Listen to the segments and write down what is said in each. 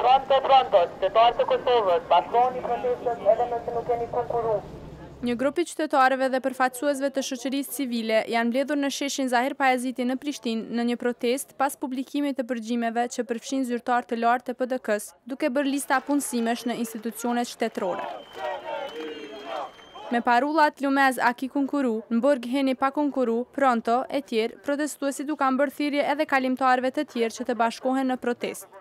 Pronto, qytetarë të Kosovës, bashkohuni protestës edhe nëse nuk keni kunkuru. Një grup i qytetarëve dhe përfaqësuesve të shoqërisë civile janë mbledhur në sheshin Zahir Pajaziti në Prishtinë në një protestë pas publikimit të përgjimeve që përfshinë zyrtarë të lartë të PDK-së duke bërë lista punësimesh në institucionet shtetërore. Me parullat Lumez a ki kunkuru, Në burg hini pa kunkuru, Pronto, etj, protestuesit u kanë bërë thirrje edhe kalimtarëve të tjerë që të bashkohen në protestë.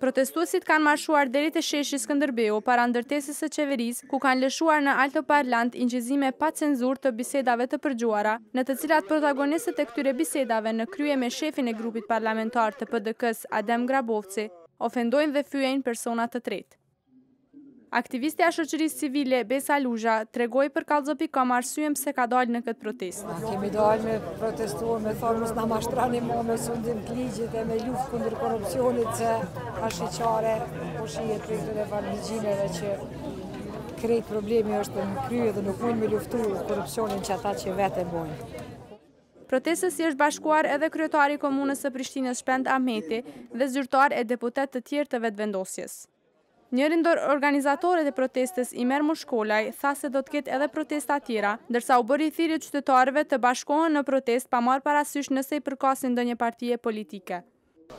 Protestuesit kanë marshuar deri te sheshi Skënderbeu para ndërtesës së qeverisë, ku kanë lëshuar në altoparlant incizime pa cenzurë të bisedave të përgjuara, në të cilat protagonistët e këtyre bisedave në krye me shefin e grupit parlamentar të PDK-së Adem Grabovci, ofendojnë dhe fyejnë persona të tretë. Aktivistja e shoqërisë civile, Besa Luzha, tregoi për kallxo.com arsyen pse ka dalë në këtë protestë. Kemi dalë me protestu, me thonë mos na mashtrani më me sundim të ligjit e me luftë kundër korrupsionit se ashiqare, po shihet prej këtyre përgjimeve që krejt problemi është në krye dhe nuk mund me luftu korrupsionin që ata që vetë e bojnë. Protestës i është bashkuar edhe kryetari i Komunës së Prishtinës Shpend Ahmeti dhe zyrtarë e deputetë të tjerë të Vetëvendosjes. Njëri ndër organizatorët e protestës Imer Mushkolaj tha se do të ketë edhe protesta tjera, ndërsa u bëri thirrje qytetarëve të bashkohen në protestë pa marrë parasysh nëse i përkasin ndonjë partie politike.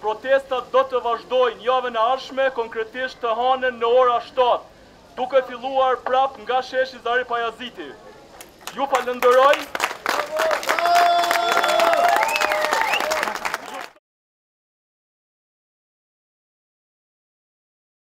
Protestat do të vazhdojnë javën e ardhshme, konkretisht të hanën në ora shtatë, duke filluar prapë nga sheshi Zahir Pajaziti. Ju falënderoj.